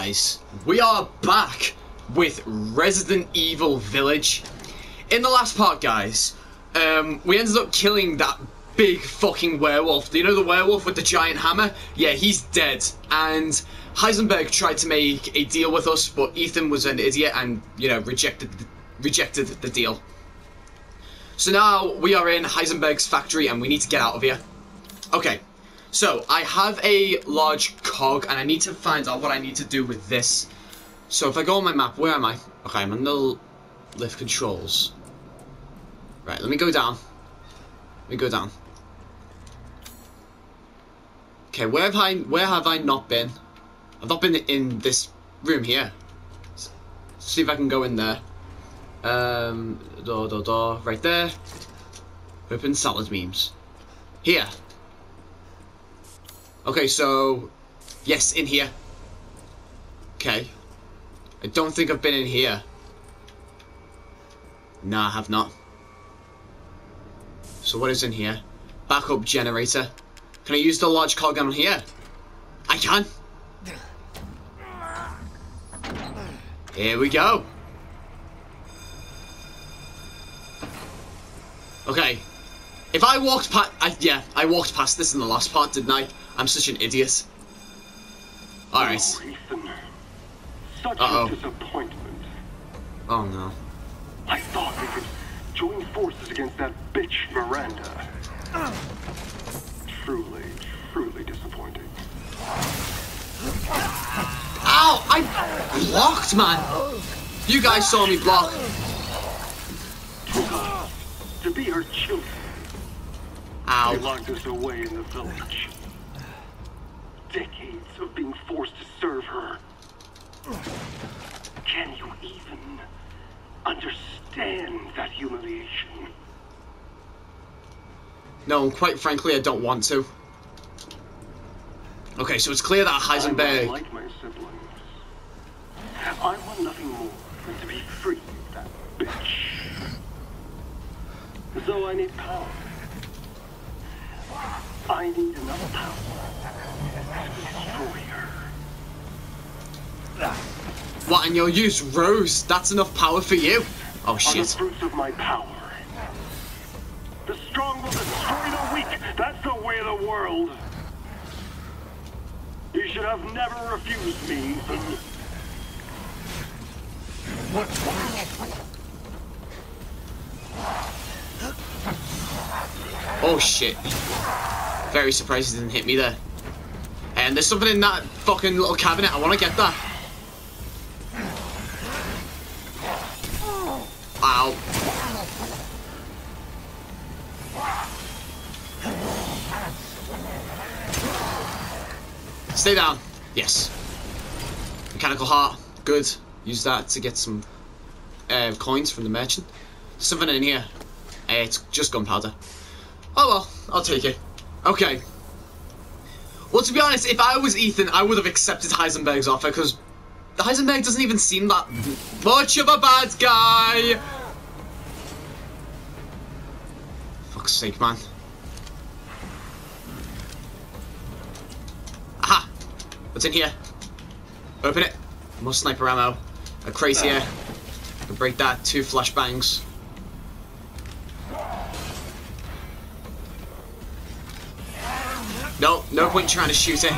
guys, we are back with Resident Evil Village. In the last part, guys, um, we ended up killing that big fucking werewolf. Do you know the werewolf with the giant hammer? Yeah, he's dead. And Heisenberg tried to make a deal with us, but Ethan was an idiot and, you know, rejected the, rejected the deal. So now we are in Heisenberg's factory and we need to get out of here. Okay, so I have a large cog and I need to find out what I need to do with this. So if I go on my map, where am I? Okay, I'm in the lift controls. Right, let me go down. Let me go down. Okay, where have I where have I not been? I've not been in this room here. Let's see if I can go in there. Um, door, door, door, right there. Open salad memes. Here. Okay, so yes, in here. Okay. I don't think I've been in here. No, I have not. So what is in here? Backup generator. Can I use the large cog gun here? I can. Here we go. Okay. If I walked past... Yeah, I walked past this in the last part, didn't I? I'm such an idiot. Alright. Such Uh-oh. a disappointment. Oh no. I thought we could join forces against that bitch Miranda. Truly, truly disappointing. Ow! I blocked, man! You guys saw me block. To be her children, they locked us away in the village. Decades of being forced to serve her. Can you even understand that humiliation? No, quite frankly, I don't want to. Okay, so it's clear that Heisenberg... not like my siblings. I want nothing more than to be free of that bitch. So I need power. I need enough power to destroy her. What, and you'll use Rose? That's enough power for you? Oh, Are the shit. fruits of my power. The strong will destroy the weak. That's the way of the world. You should have never refused me, Ethan. Oh, shit. Very surprised he didn't hit me there. And there's something in that fucking little cabinet. I want to get that. Ow. Stay down. Yes. Mechanical heart. Good. Use that to get some uh, coins from the merchant. Something in here. Uh, it's just gunpowder. Oh well, I'll take it. Okay. Well, to be honest, if I was Ethan, I would have accepted Heisenberg's offer because Heisenberg doesn't even seem that much of a bad guy. Fuck's sake, man. Aha! What's in here? Open it. More sniper ammo. A crate here. Can break that. Two flashbangs. No, no point trying to shoot it.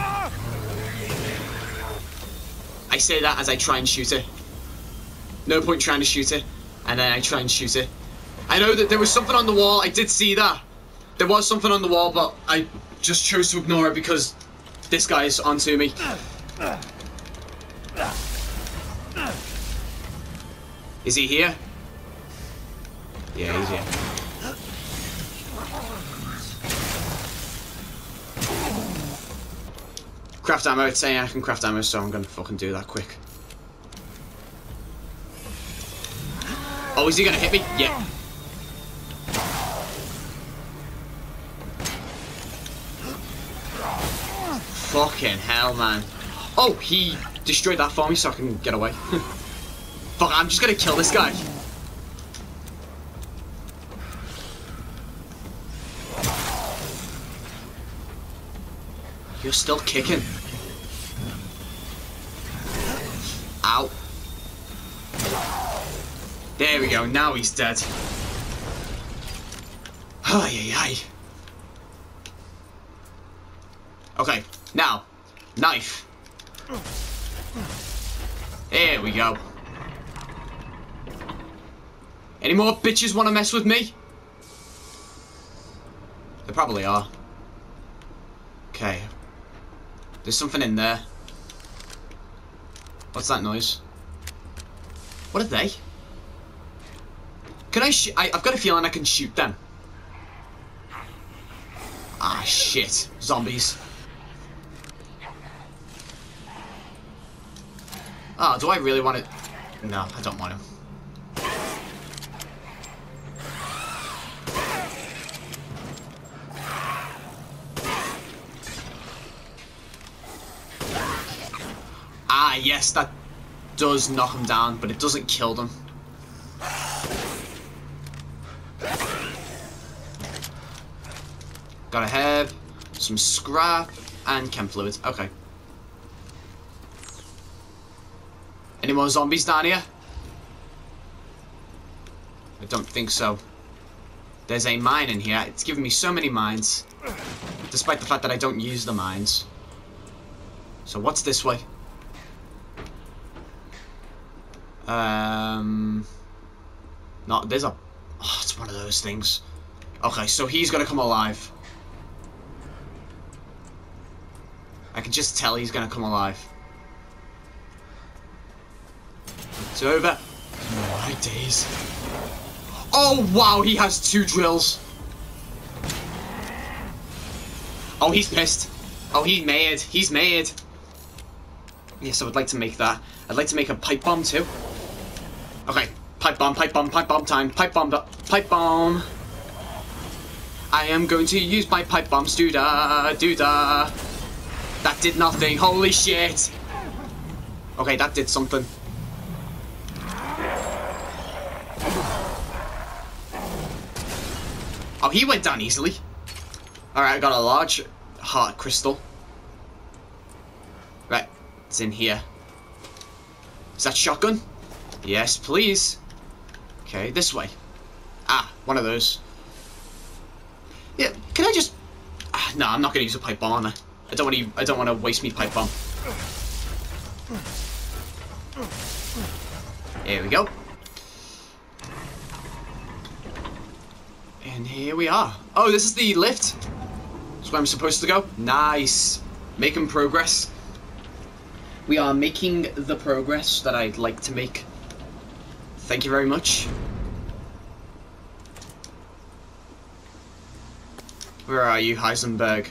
I say that as I try and shoot it. No point trying to shoot it. And then I try and shoot it. I know that there was something on the wall. I did see that. There was something on the wall, but I just chose to ignore it because this guy is onto me. Is he here? Yeah, he's here. Craft ammo, it's saying I can craft ammo, so I'm gonna fucking do that quick. Oh, is he gonna hit me? Yeah. Fucking hell, man. Oh, he destroyed that for me so I can get away. Fuck, I'm just gonna kill this guy. You're still kicking. Ow. There we go, now he's dead. Ay, ay, ay. Okay, now, knife. There we go. Any more bitches want to mess with me? They probably are. Okay, there's something in there. What's that noise? What are they? Can I sh- I, I've got a feeling I can shoot them. Ah, shit. Zombies. Oh, do I really want it? No, I don't want him. Ah, yes, that does knock him down, but it doesn't kill them. Got a herb, some scrap, and chem fluid. Okay. Any more zombies down here? I don't think so. There's a mine in here. It's giving me so many mines. Despite the fact that I don't use the mines. So what's this way? Um... There's a... Oh, it's one of those things. Okay, so he's gonna come alive. I can just tell he's gonna come alive. It's over. My days. Oh, wow, he has two drills. Oh, he's pissed. Oh, he's mad. He's mad. Yes, I would like to make that. I'd like to make a pipe bomb, too. Okay, pipe bomb, pipe bomb, pipe bomb time. Pipe bomb, pipe bomb. I am going to use my pipe bombs. Do-da, do-da. That did nothing. Holy shit. Okay, that did something. Oh, he went down easily. Alright, I got a large heart crystal. Right, it's in here. Is that shotgun? Yes, please. Okay, this way. Ah, one of those. Yeah, can I just... Ah, no, I'm not gonna use a pipe bomb? I don't want to. I don't want to waste me pipe bomb. There we go. And here we are. Oh, this is the lift. That's where I'm supposed to go. Nice. Making progress. We are making the progress that I'd like to make. Thank you very much. Where are you, Heisenberg?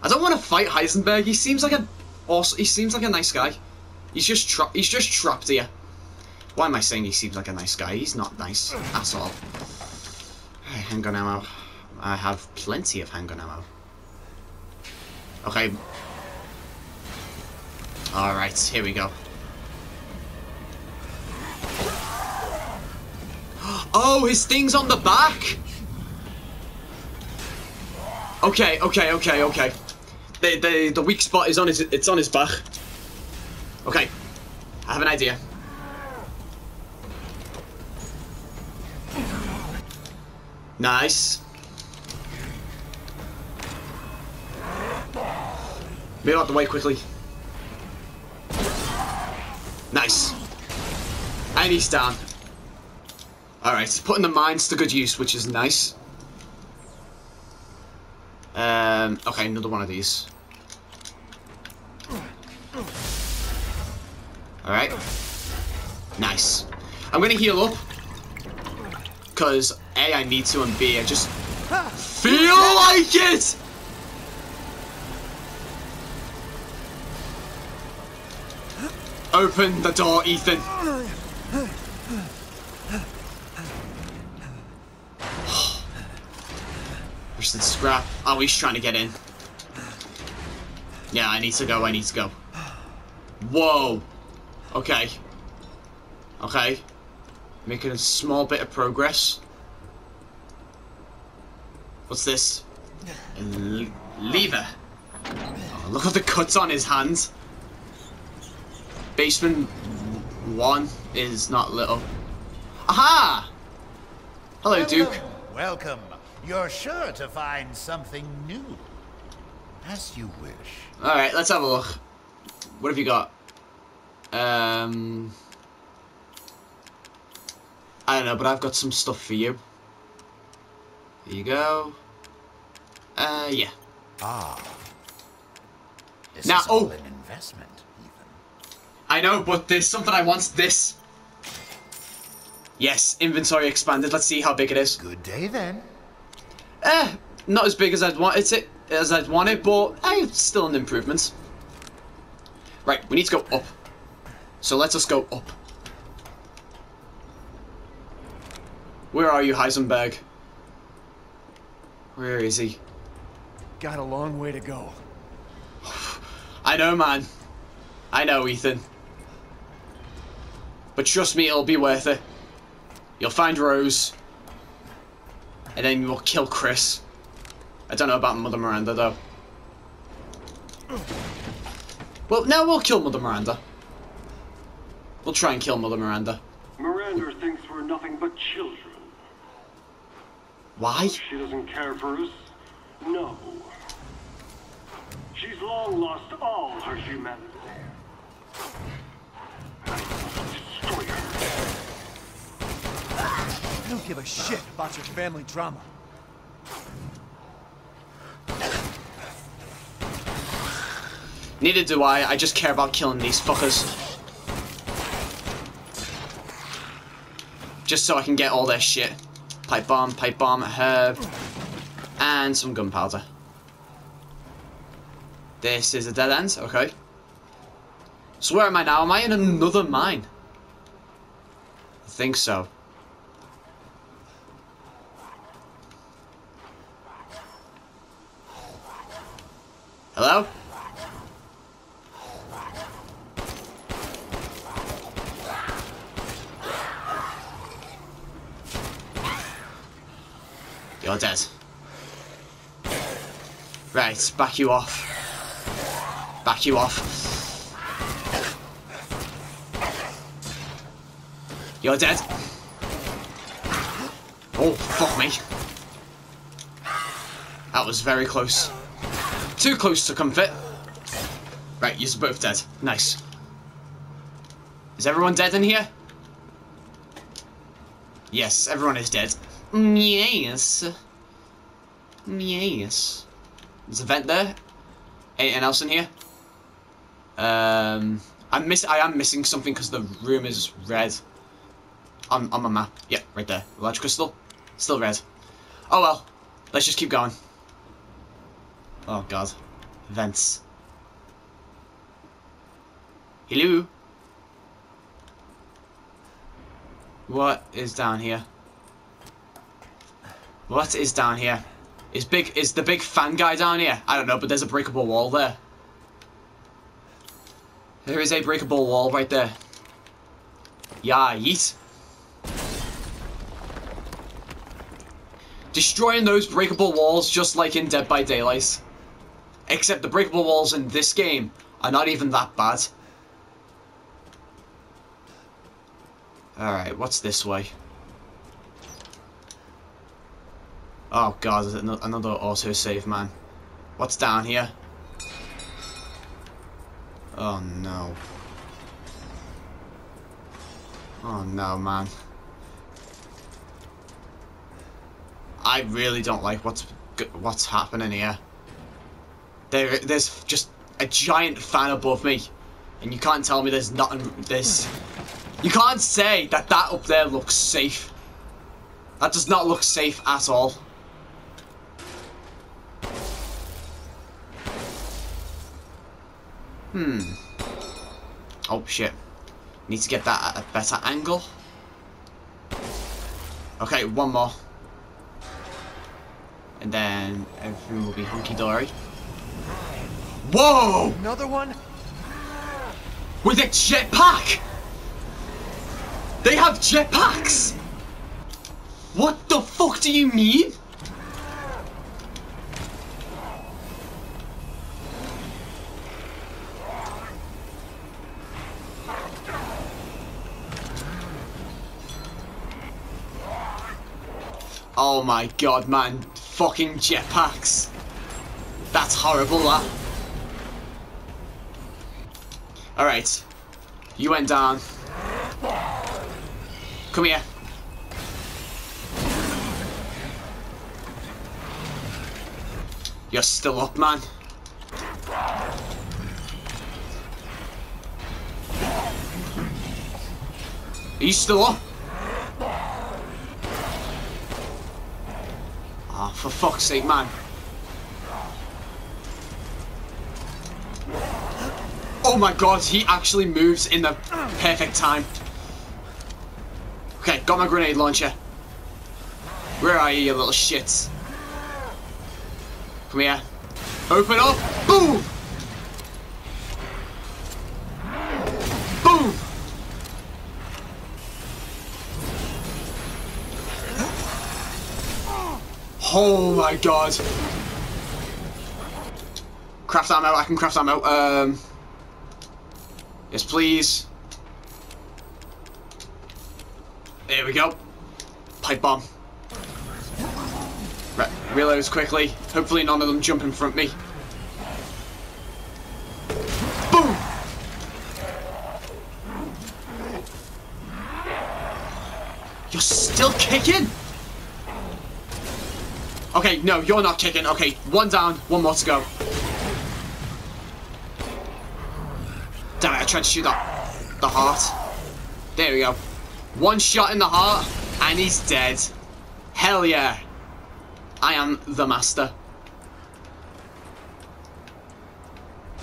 I don't want to fight Heisenberg. He seems like a also he seems like a nice guy. He's just tra he's just trapped here. Why am I saying he seems like a nice guy? He's not nice at all. Handgun ammo. I have plenty of handgun ammo. Okay. Alright, here we go. Oh, his thing's on the back! Okay, okay, okay, okay. The, the, the weak spot is on his, it's on his back. Okay, I have an idea. Nice. Move out the way quickly. Nice. And he's down. Alright, putting the mines to good use, which is nice. Um, okay, another one of these. Alright. Nice. I'm gonna heal up. Because A, I need to, and B, I just feel like it! Open the door, Ethan. There's the scrap. Oh, he's trying to get in. Yeah, I need to go, I need to go. Whoa. Okay. Okay. Making a small bit of progress. What's this? A lever. Oh, look at the cuts on his hands. Basement one. is not little. Aha! Hello, Duke. Welcome. You're sure to find something new. As you wish. Alright, let's have a look. What have you got? Um... I don't know, but I've got some stuff for you. Here you go. Uh, yeah. Ah. This Now- is all oh. an investment, Ethan. I know, but there's something I want. This. Yes, inventory expanded. Let's see how big it is. Good day then. Eh, not as big as I'd want it, as I'd want it, but eh, still an improvement. Right, we need to go up. So let us go up. Where are you, Heisenberg? Where is he? Got a long way to go. I know, man. I know, Ethan. But trust me, it'll be worth it. You'll find Rose. And then we'll kill Chris. I don't know about Mother Miranda, though. Well, now we'll kill Mother Miranda. We'll try and kill Mother Miranda. Miranda thinks we're nothing but children. Why? She doesn't care for us. No. She's long lost all her humanity. Don't give a shit about your family drama. Neither do I. I just care about killing these fuckers. Just so I can get all their shit. Pipe bomb, pipe bomb, herb, and some gunpowder. This is a dead end, okay. So where am I now? Am I in another mine? I think so. Hello? You're dead. Right, back you off. Back you off. You're dead. Oh, fuck me. That was very close. Too close to comfort. Right, you're both dead. Nice. Is everyone dead in here? Yes, everyone is dead. Yes. Yes. There's a vent there. Anything else in here? Um, I miss. I am missing something because the room is red. On on my map. Yeah, right there. Large crystal. Still red. Oh well. Let's just keep going. Oh god. Vents. Hello. What is down here? What is down here? Is big is the big fan guy down here? I don't know, but there's a breakable wall there. There is a breakable wall right there. Yeah, yeet. Destroying those breakable walls just like in Dead by Daylight. Except the breakable walls in this game are not even that bad. Alright, what's this way? Oh god, another autosave, man. What's down here? Oh no. Oh no, man. I really don't like what's what's happening here. There, there's just a giant fan above me, and you can't tell me there's nothing. This, you can't say that that up there looks safe. That does not look safe at all. Hmm. Oh shit. Need to get that at a better angle. Okay, one more. And then everything will be hunky dory. Whoa! Another one? With a jetpack! They have jetpacks! What the fuck do you mean? Oh my god, man. Fucking jetpacks. That's horrible, that. Alright. You went down. Come here. You're still up, man. Are you still up? Oh, for fuck's sake, man. Oh my god, he actually moves in the perfect time. Okay, got my grenade launcher. Where are you, you little shits? Come here. Open up. Boom! Boom! Oh my god. Craft ammo, I can craft ammo. Um, yes, please. There we go. Pipe bomb. Right, reloads quickly. Hopefully none of them jump in front of me. Boom! You're still kicking? Okay, no, you're not kicking. Okay, one down, one more to go. Damn it, I tried to shoot that, the heart. There we go. One shot in the heart, and he's dead. Hell yeah. I am the master.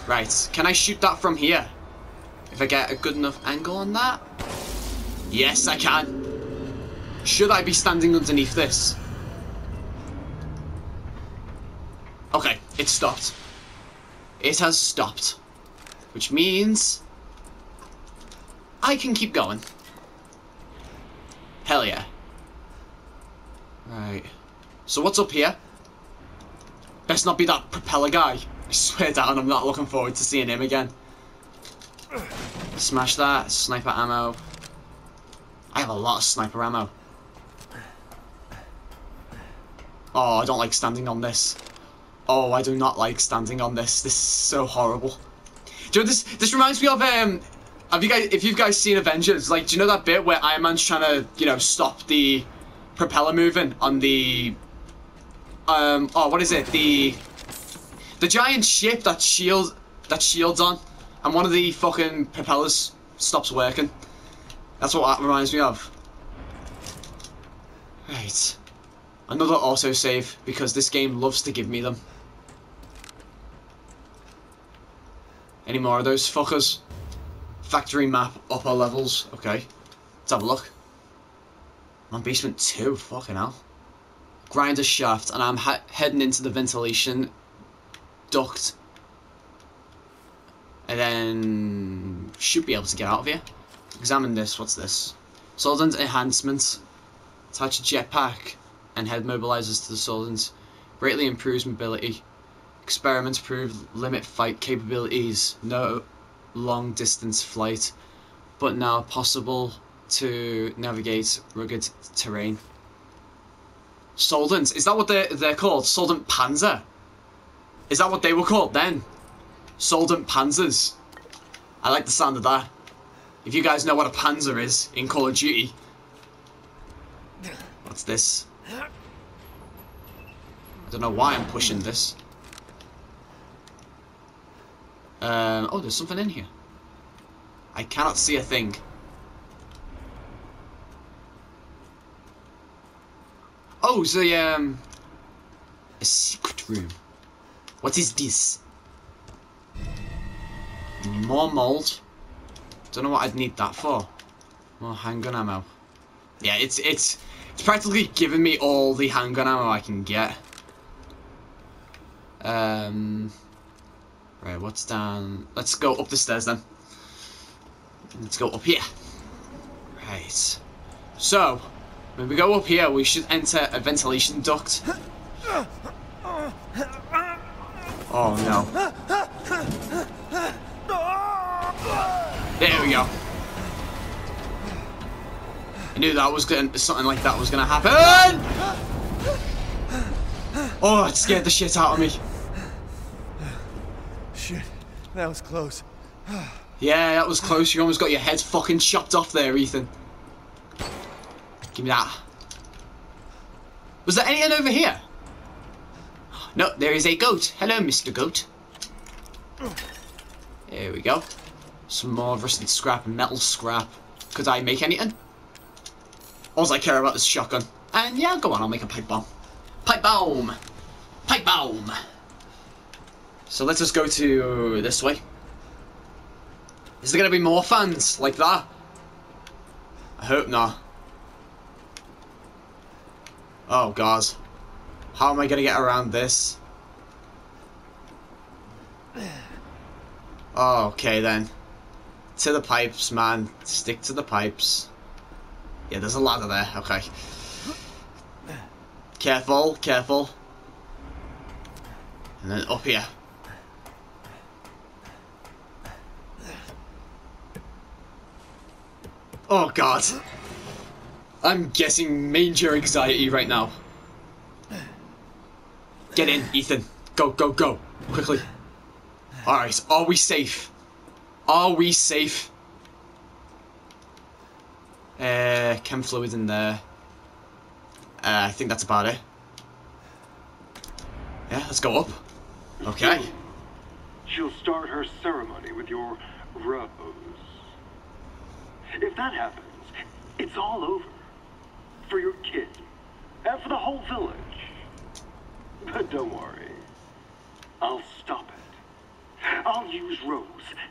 Right, can I shoot that from here? If I get a good enough angle on that? Yes, I can. Should I be standing underneath this? Okay, it stopped. It has stopped. Which means... I can keep going. Hell yeah. Right. So what's up here? Best not be that propeller guy. I swear down, I'm not looking forward to seeing him again. Smash that. Sniper ammo. I have a lot of sniper ammo. Oh, I don't like standing on this. Oh, I do not like standing on this. This is so horrible. Do you know this? This reminds me of um. Have you guys? If you've guys seen Avengers, like, do you know that bit where Iron Man's trying to, you know, stop the propeller moving on the um oh what is it the the giant ship that shields that shields on and one of the fucking propellers stops working that's what that reminds me of right another autosave because this game loves to give me them any more of those fuckers? Factory map upper levels. Okay. Let's have a look. I'm on basement 2 fucking hell. Grinder shaft and I'm heading into the ventilation duct. And then should be able to get out of here. Examine this what's this? Soldin's enhancement attach a jetpack and head mobilizers to the Soldins greatly improves mobility experiments prove limit fight capabilities no long distance flight but now possible to navigate rugged terrain Soldents. Is that what they're, they're called? Soldent Panzer? Is that what they were called then? Soldent Panzers. I like the sound of that. If you guys know what a Panzer is in Call of Duty. What's this? I don't know why I'm pushing this. Oh, there's something in here. I cannot see a thing. Oh, the um, a secret room. What is this? More mold. Don't know what I'd need that for. More handgun ammo. Yeah, it's it's it's practically giving me all the handgun ammo I can get. Um. Right, what's down? Let's go up the stairs then. Let's go up here. Right. So, when we go up here, we should enter a ventilation duct. Oh no. There we go. I knew that was gonna something like that was gonna happen. Oh, it scared the shit out of me. That was close. Yeah, that was close. You almost got your head fucking chopped off there, Ethan. Give me that. Was there anything over here? No, there is a goat. Hello, Mr. Goat. There we go. Some more rusted scrap, metal scrap. Could I make anything? All I care about is shotgun. And yeah, go on, I'll make a pipe bomb. Pipe bomb! Pipe bomb! So let's just go to this way. Is there gonna be more fans like that? I hope not. Oh god. How am I gonna get around this? Oh, okay then. To the pipes, man. Stick to the pipes. Yeah, there's a ladder there. Okay. Careful, careful. And then up here. Oh god. I'm getting major anxiety right now. Get in, Ethan. Go, go, go. Quickly. Alright, are we safe? Are we safe? Uh, chem fluid in there. Uh, I think that's about it. Yeah, let's go up. Okay. She'll start her ceremony with your rose. If that happens, it's all over. For your kid. And for the whole village. But don't worry. I'll stop it. I'll use Rose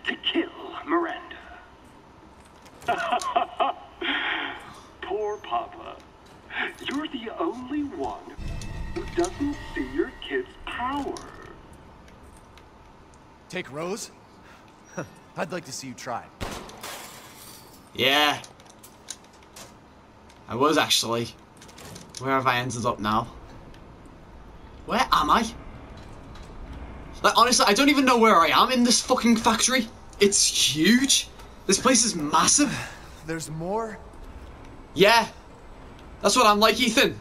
to kill Miranda. Poor Papa. You're the only one who doesn't see your kid's power. Take Rose? I'd like to see you try. Yeah. I was actually. Where have I ended up now? Where am I? Like, honestly, I don't even know where I am in this fucking factory. It's huge. This place is massive. There's more? Yeah. That's what I'm like, Ethan.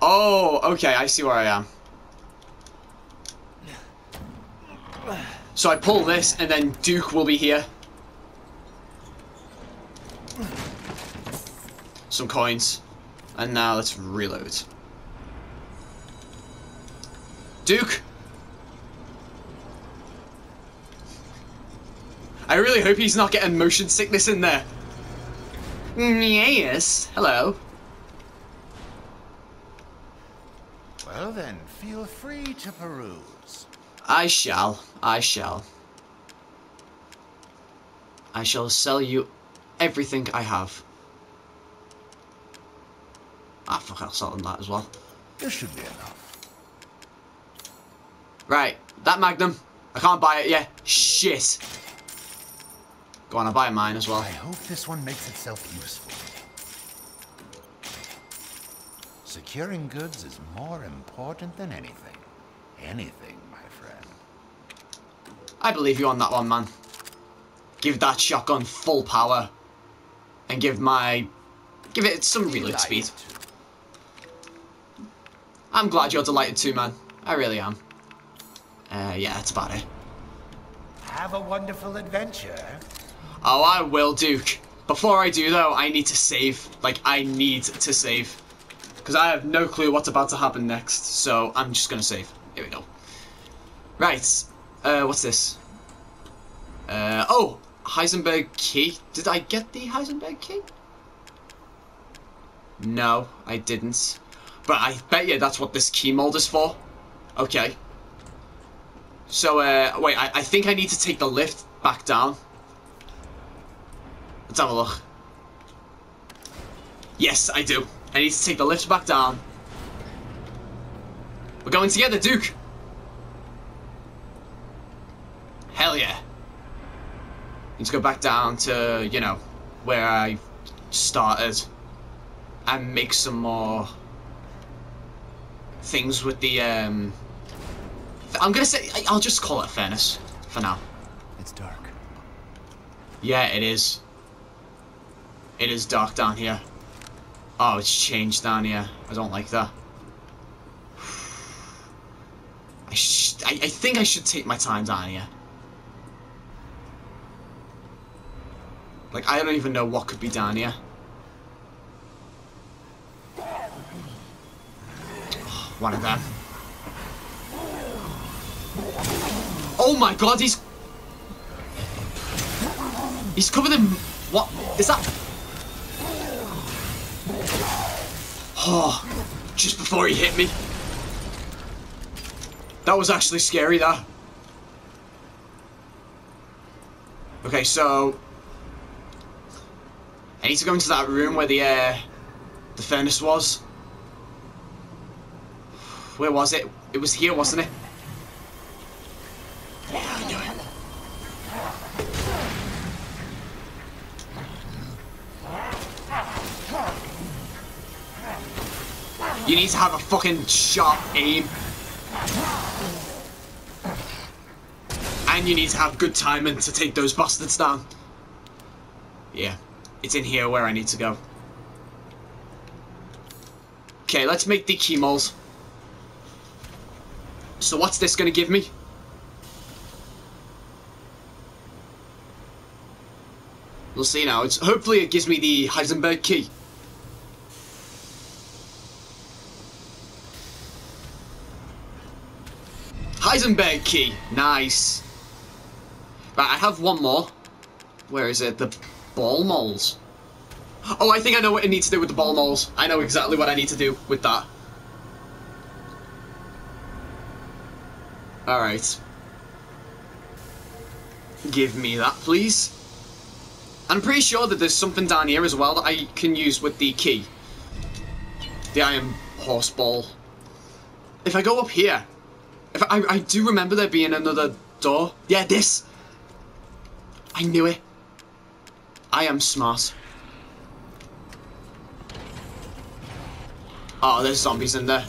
Oh, okay, I see where I am. So I pull this, and then Duke will be here. Some coins. And now let's reload. Duke! I really hope he's not getting motion sickness in there. Yes, hello. Well then, feel free to peruse. I shall. I shall. I shall sell you everything I have. Ah, fuck, I'll sell them that as well. This should be enough. Right, that Magnum. I can't buy it yet. Shit. Go on, I'll buy mine as well. I hope this one makes itself useful. Securing goods is more important than anything. Anything, my friend. I believe you on that one, man. Give that shotgun full power. And give my... Give it some reload speed. I'm glad you're delighted too, man. I really am. Uh, yeah, that's about it. Have a wonderful adventure. Oh, I will, Duke. Before I do, though, I need to save. Like, I need to save. Because I have no clue what's about to happen next, so I'm just going to save. Here we go. Right. Uh, what's this? Uh, oh! Heisenberg key. Did I get the Heisenberg key? No, I didn't. But I bet you that's what this key mold is for. Okay. So, uh, wait, I, I think I need to take the lift back down. Let's have a look. Yes, I do. I need to take the lift back down. We're going together, Duke. Hell yeah. Need to go back down to, you know, where I started. And make some more things with the. Um, I'm gonna say I'll just call it furnace for now. It's dark. Yeah, it is. It is dark down here. Oh, it's changed down here. I don't like that. I, I, I think I should take my time down here. Like, I don't even know what could be down here. One of them. Oh my god, he's... He's covered in... What? Is that... Oh, just before he hit me. That was actually scary, that. Okay, so... I need to go into that room where the, uh, the furnace was. Where was it? It was here, wasn't it? Yeah, I knew it. You need to have a fucking sharp aim. And you need to have good timing to take those bastards down. Yeah, it's in here where I need to go. Okay, let's make the key molds. So what's this gonna give me? We'll see now. It's hopefully it gives me the Heisenberg key. Heisenberg key. Nice. Right, I have one more. Where is it? The ball molds. Oh, I think I know what I need to do with the ball molds. I know exactly what I need to do with that. Alright. Give me that, please. I'm pretty sure that there's something down here as well that I can use with the key. The iron horse ball. If I go up here, if I, I do remember there being another door. Yeah, this. I knew it. I am smart. Oh, there's zombies in there.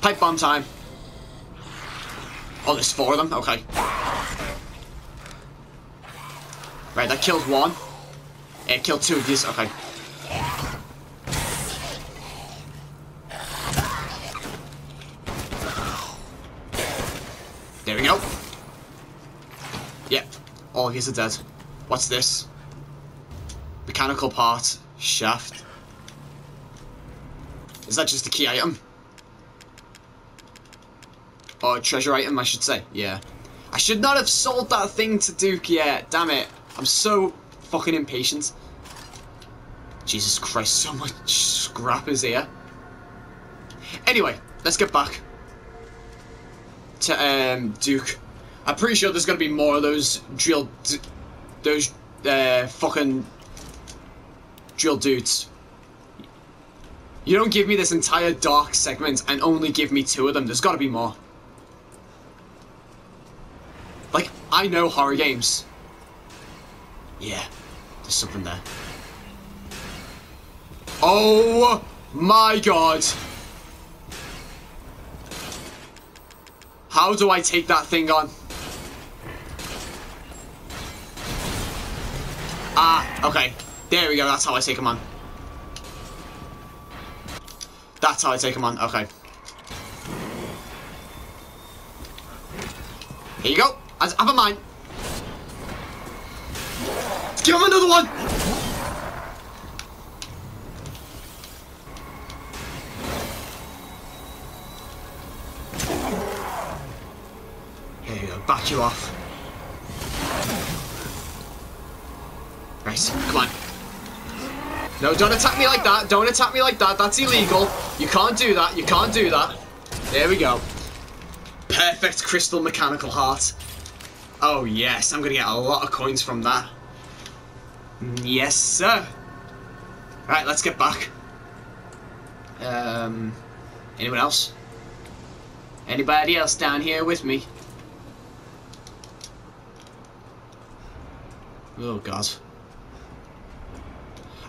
Pipe bomb time. Oh, there's four of them? Okay. Right, that killed one. It killed two of these. Okay. There we go. Yep. All of these are dead. What's this? Mechanical part. Shaft. Is that just a key item? Or treasure item, I should say. Yeah. I should not have sold that thing to Duke yet. Damn it. I'm so fucking impatient. Jesus Christ, so much scrap is here. Anyway, let's get back to um, Duke. I'm pretty sure there's gonna be more of those drill, those uh, fucking drill dudes. You don't give me this entire dark segment and only give me two of them. There's gotta be more. Like, I know horror games. Yeah, there's something there. Oh my god! How do I take that thing on? Ah, okay. There we go, that's how I take him on. That's how I take him on, okay. Here you go. Have a mind. Give him another one! Here you go, back you off. Right, come on. No, don't attack me like that. Don't attack me like that. That's illegal. You can't do that. You can't do that. There we go. Perfect crystal mechanical heart. Oh yes, I'm gonna get a lot of coins from that. Yes, sir. Right, let's get back. Um, anyone else? Anybody else down here with me? Oh god.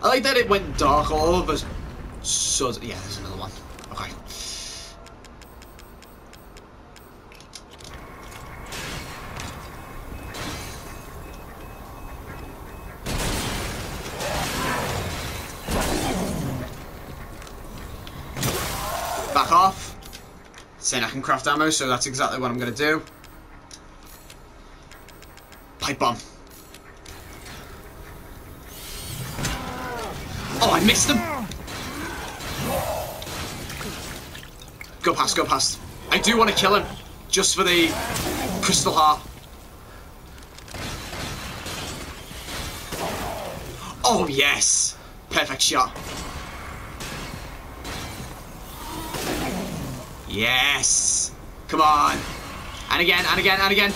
I like that it went dark all of us. So yeah, there's another Saying I can craft ammo, so that's exactly what I'm going to do. Pipe bomb. Oh, I missed him! Go past, go past. I do want to kill him, just for the crystal heart. Oh, yes! Perfect shot. Yes! Come on! And again, and again, and again!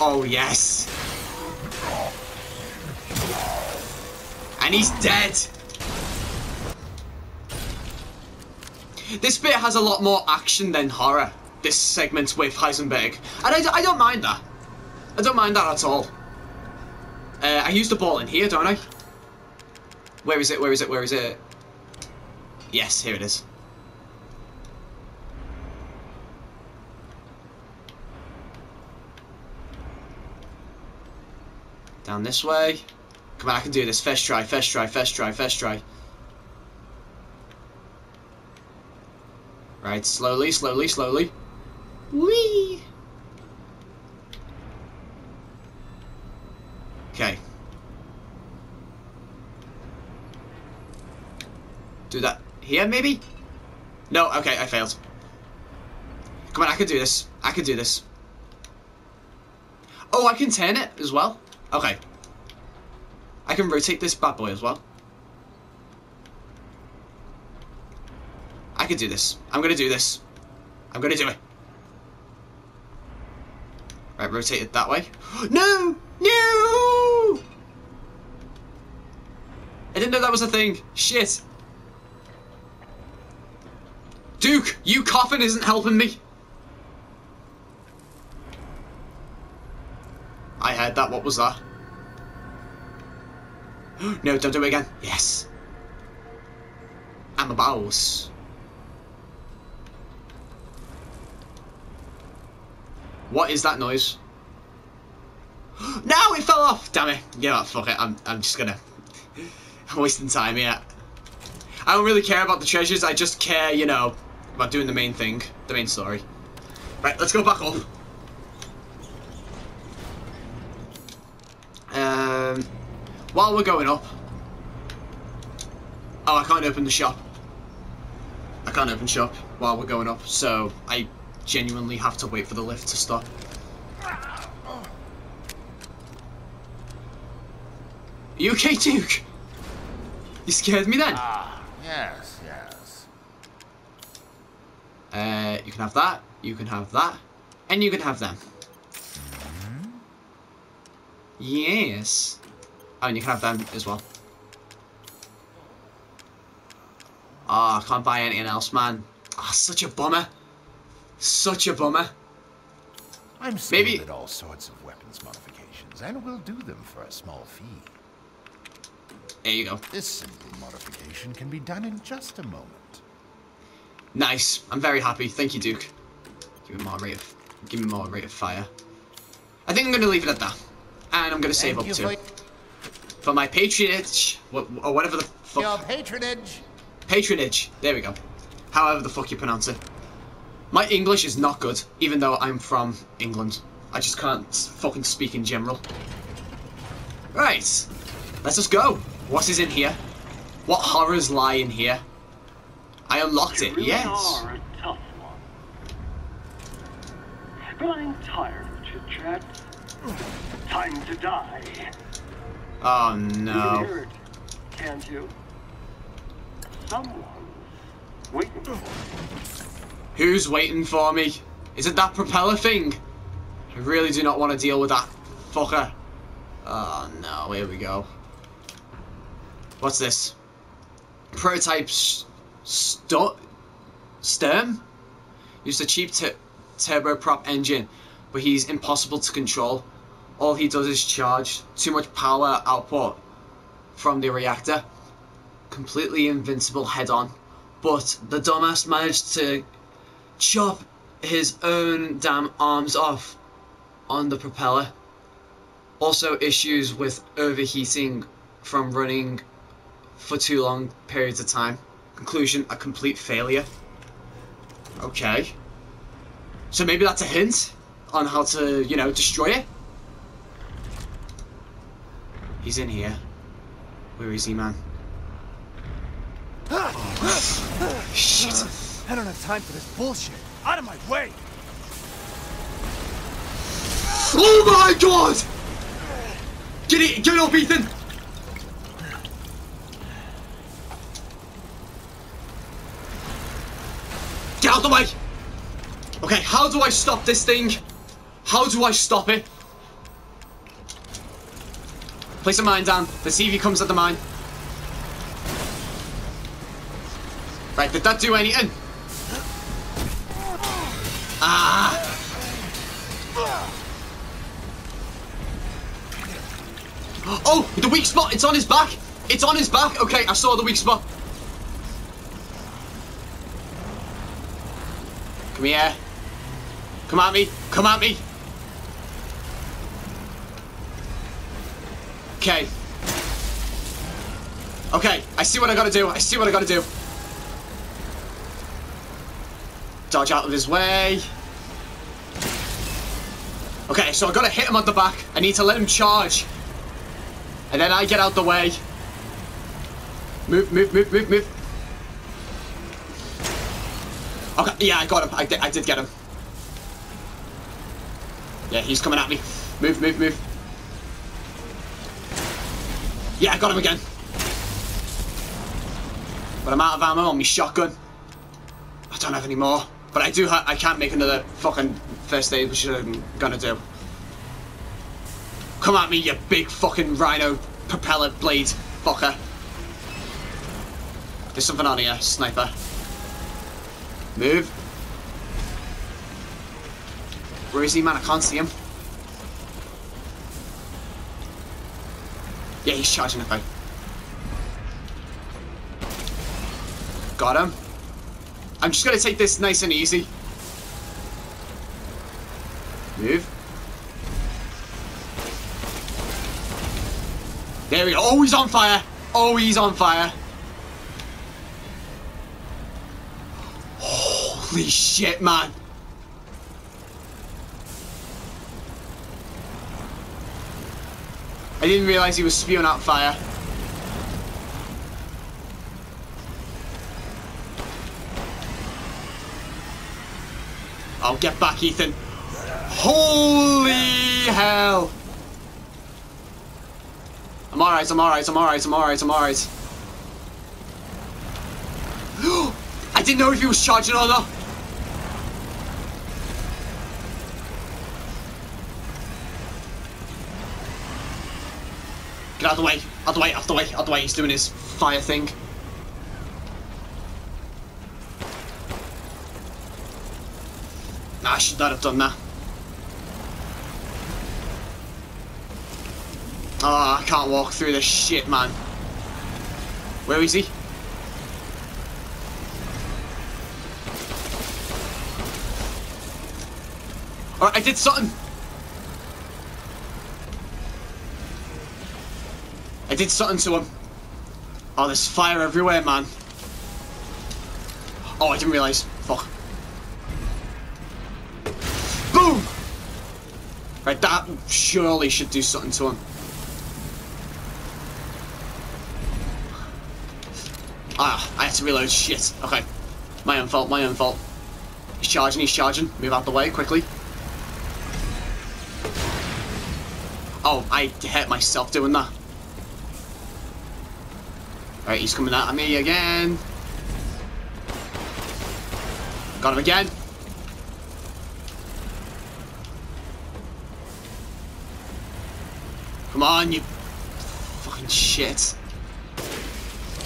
Oh, yes! And he's dead! This bit has a lot more action than horror, this segment with Heisenberg. And I, I don't mind that. I don't mind that at all. Uh, I used the ball in here, don't I? Where is it? Where is it? Where is it? Yes, here it is. Down this way. Come on, I can do this. First try, first try, first try, first try. Right, slowly, slowly, slowly. Whee! Okay. Do that here, maybe? No, okay, I failed. Come on, I can do this. I can do this. Oh, I can turn it as well? Okay. I can rotate this bad boy as well. I can do this. I'm gonna do this. I'm gonna do it. Right, rotate it that way. No! No! I didn't know that was a thing. Shit. Duke, you coffin isn't helping me. I heard that. What was that? no, don't do it again. Yes. I'm a boss. What is that noise? no, it fell off! Damn it. Yeah, fuck it. I'm, I'm just gonna... I'm wasting time here. I don't really care about the treasures. I just care, you know, about doing the main thing. The main story. Right, let's go back up. Um, while we're going up... Oh, I can't open the shop. I can't open shop while we're going up, so I genuinely have to wait for the lift to stop. Okay, Duke? You scared me then. Ah, yes. Uh, you can have that, you can have that, and you can have them. Yes. Oh, and you can have them as well. Ah, oh, I can't buy anything else, man. Ah, oh, such a bummer. Such a bummer. I'm Maybe- at all sorts of weapons modifications, and will do them for a small fee. There you go. This simple modification can be done in just a moment. Nice. I'm very happy. Thank you, Duke. Give me more rate of, give me more rate of fire. I think I'm going to leave it at that. And I'm going to save Thank up too. for For my patronage, or whatever the fuck. your patronage. Patronage. There we go. However the fuck you pronounce it. My English is not good, even though I'm from England. I just can't fucking speak in general. Right. Let's just go. What is in here? What horrors lie in here? I unlocked You it, really yes. are a tough one. But I'm tired of chit chat. Time to die. Oh You can no. it, can't you? Someone's waiting for you. Who's waiting for me? Is it that propeller thing? I really do not want to deal with that fucker. Oh no, here we go. What's this? Prototype s- stu- Sturm? Used a cheap tu- turboprop engine, but he's impossible to control. All he does is charge too much power output from the reactor. Completely invincible head on. But the dumbass managed to chop his own damn arms off on the propeller. Also issues with overheating from running for too long periods of time. Conclusion, a complete failure. Okay. So maybe that's a hint on how to, you know, destroy it? He's in here. Where is he, man? Shit. I don't have time for this bullshit. Out of my way! Oh my god! Get it, get it up, Ethan! Out the way! Okay, how do I stop this thing? How do I stop it? Place a mine down. Let's see if he comes at the mine. Right, did that do anything? Ah! Oh, the weak spot. It's on his back. It's on his back. Okay, I saw the weak spot. Come here. Come at me. Come at me. Okay. Okay, I see what I gotta do. I see what I gotta do. Dodge out of his way. Okay, so I gotta hit him on the back. I need to let him charge. And then I get out the way. Move, move, move, move, move. Okay, yeah, I got him. I did, I did get him. Yeah, he's coming at me. Move, move, move. Yeah, I got him again. But I'm out of ammo on my shotgun. I don't have any more. But I do I can't make another fucking first aid, which I'm gonna do. Come at me, you big fucking rhino propeller blade fucker. There's something on here, sniper. Move. Where is he, man? I can't see him. Yeah, he's charging it, though. Got him. I'm just gonna take this nice and easy. Move. There we go. Oh, he's on fire. Oh, he's on fire. Holy shit, man. I didn't realize he was spewing out fire. I'll get back, Ethan. Holy hell. I'm alright, I'm alright, I'm alright, I'm alright, I'm alright. I didn't know if he was charging or not. Get out of the way, out of the way, out of the way, out of the way. He's doing his fire thing. Nah, I should not have done that. Oh, I can't walk through this shit, man. Where is he? I did something. I did something to him. Oh, there's fire everywhere, man. Oh, I didn't realise. Fuck. Boom! Right, that surely should do something to him. Ah, I had to reload. Shit. Okay. My own fault, my own fault. He's charging, he's charging. Move out the way, quickly. I hit myself doing that. Alright, he's coming out at me again. Got him again. Come on, you fucking shit.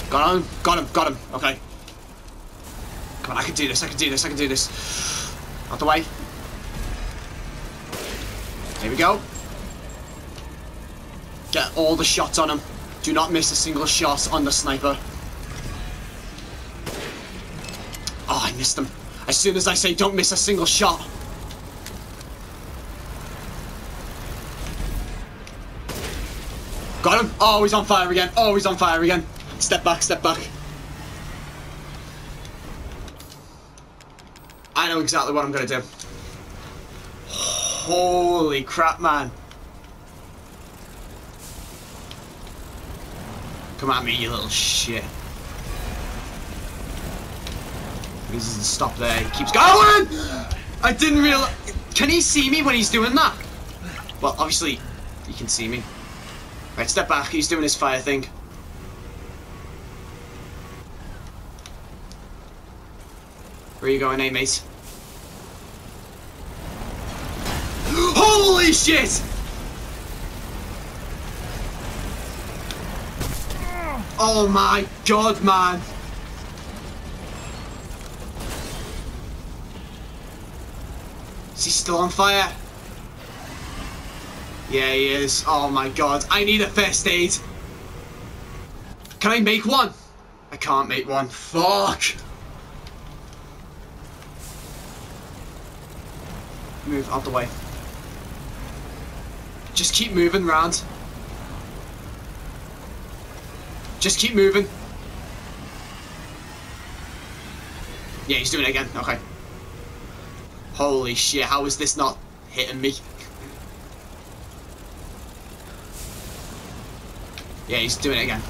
Got him, got him, got him. Okay. Come on, I can do this, I can do this, I can do this. Out the way. Here we go. Get all the shots on him. Do not miss a single shot on the sniper. Oh, I missed him. As soon as I say don't miss a single shot. Got him. Oh, he's on fire again. Oh, he's on fire again. Step back, step back. I know exactly what I'm gonna do. Holy crap, man. Come at me, you little shit. He doesn't stop there. He keeps going! I didn't realize... Can he see me when he's doing that? Well, obviously, he can see me. Right, step back. He's doing his fire thing. Where are you going, eh, mate? Holy shit! Oh my god, man! Is he still on fire? Yeah, he is. Oh my god. I need a first aid. Can I make one? I can't make one. Fuck. Move out the way. Just keep moving round. Just keep moving. Yeah, he's doing it again. Okay. Holy shit, how is this not hitting me? Yeah, he's doing it again.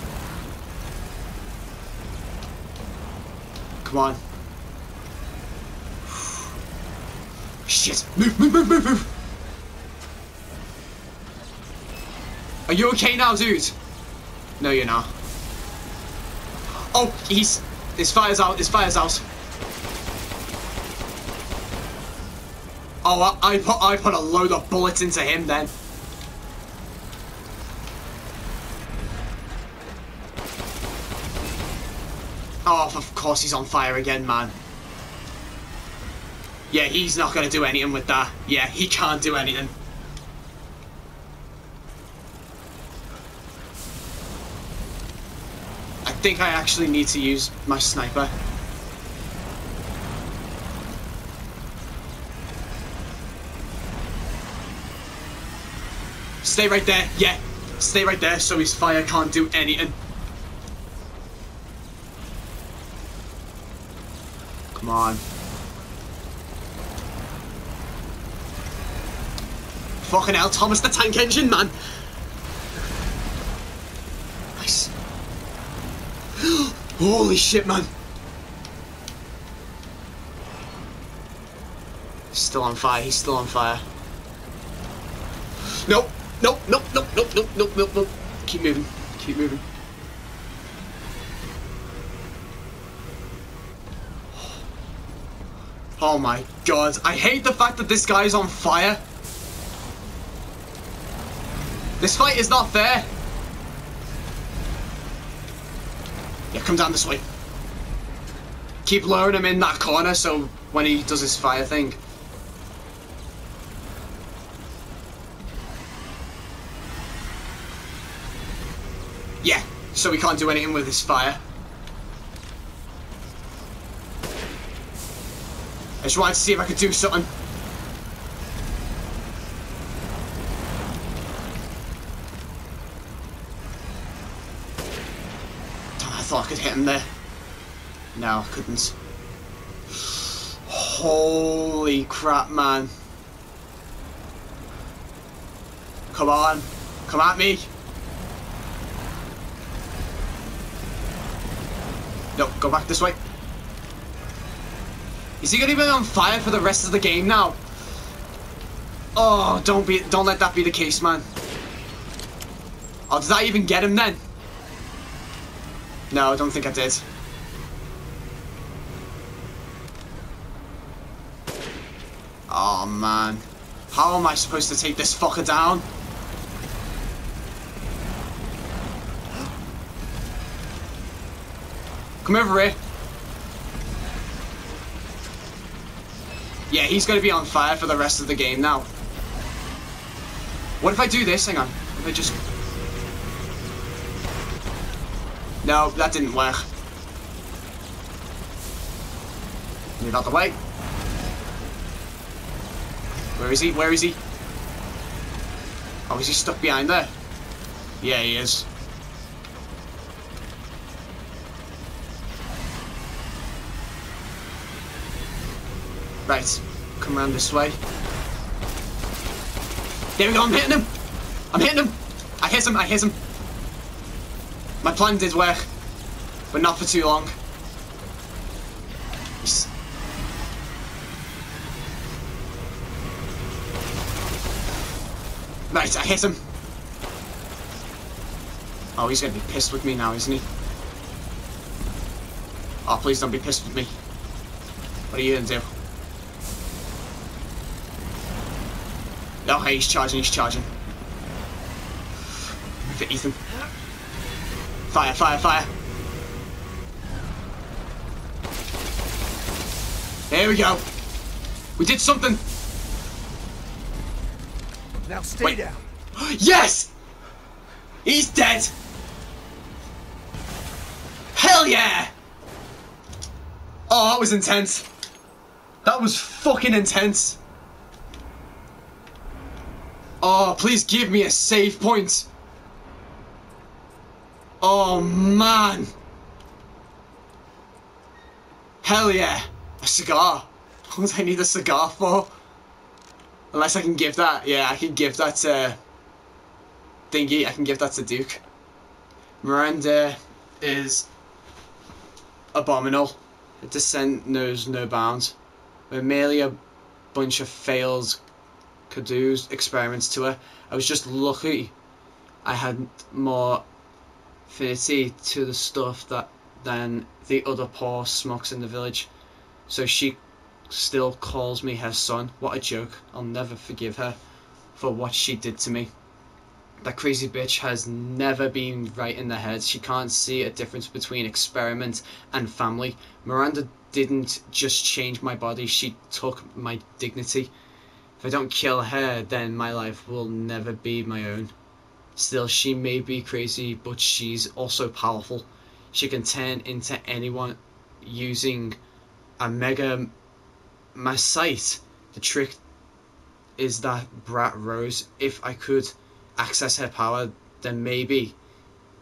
Come on. Shit. Move, move, move, move, move. Are you okay now, dude? No, you're not. Oh, he's... His fire's out, his fire's out. Oh, I, put I put a load of bullets into him then. Oh, of course he's on fire again, man. Yeah, he's not going to do anything with that. Yeah, he can't do anything. Think I actually need to use my sniper. Stay right there. Yeah. Stay right there so his fire can't do anything. Come on. Fucking hell, Thomas the Tank Engine, man. Nice. Holy shit, man. He's still on fire, he's still on fire. Nope. Nope, nope, nope, nope, nope, nope, nope, nope. Keep moving. Keep moving. Oh my god. I hate the fact that this guy's on fire. This fight is not fair. Come down this way. Keep luring him in that corner so when he does his fire thing. Yeah, so we can't do anything with his fire. I just wanted to see if I could do something. I thought I could hit him there. I couldn't. Holy crap, man. Come on. Come at me. No, go back this way. Is he gonna be on fire for the rest of the game now? Oh, don't be, don't let that be the case, man. Oh, did that even get him then? No, I don't think I did. Oh man, how am I supposed to take this fucker down? Come over here. Yeah, he's going to be on fire for the rest of the game now. What if I do this? Hang on. If I just... No, that didn't work. Move out the way. Where is he? Where is he? Oh, is he stuck behind there? Yeah, he is. Right, come round this way. There we go, I'm hitting him! I'm hitting him! I hit him, I hit him! My plan did work, but not for too long. Right, I hit him. Oh, he's gonna be pissed with me now, isn't he? Oh, please don't be pissed with me. What are you gonna do? Oh, hey, he's charging, he's charging. For Ethan. Fire, fire, fire. There we go. We did something. Now stay Wait. down. Yes! He's dead! Hell yeah! Oh, that was intense. That was fucking intense. Oh, please give me a save point. Oh, man. Hell yeah. A cigar. What do I need a cigar for? Unless I can give that, yeah, I can give that to Dingy, I can give that to Duke. Miranda is abominable. Her descent knows no bounds. We're merely a bunch of failed Cadou's experiments to her. I was just lucky I had more affinity to the stuff that than the other poor smocks in the village. So she still calls me her son. What a joke. I'll never forgive her for what she did to me. That crazy bitch has never been right in the head. She can't see a difference between experiment and family. Miranda didn't just change my body, she took my dignity. If I don't kill her, then my life will never be my own. Still, she may be crazy, but she's also powerful. She can turn into anyone using a Megamycete my sight. The trick is that Brat Rose, if I could access her power, then maybe.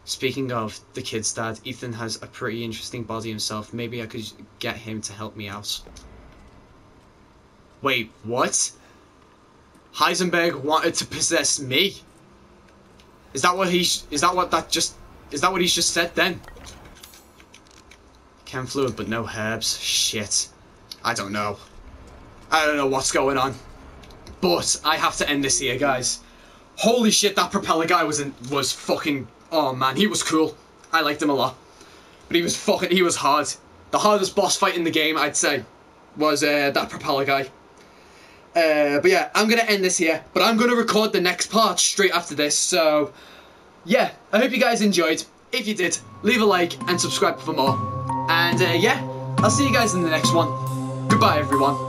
Speaking of the kid's dad, Ethan has a pretty interesting body himself. Maybe I could get him to help me out. Wait, what? Heisenberg wanted to possess me? Is that what he's is that what that just is that what he's just said then? Chem fluid but no herbs. Shit. I don't know. I don't know what's going on. But I have to end this here, guys. Holy shit, that propeller guy was in, was fucking. Oh man, he was cool. I liked him a lot. But he was fucking. He was hard. The hardest boss fight in the game, I'd say, was uh, that propeller guy. Uh, but yeah, I'm gonna end this here. But I'm gonna record the next part straight after this. So yeah, I hope you guys enjoyed. If you did, leave a like and subscribe for more. And uh, yeah, I'll see you guys in the next one. Goodbye, everyone.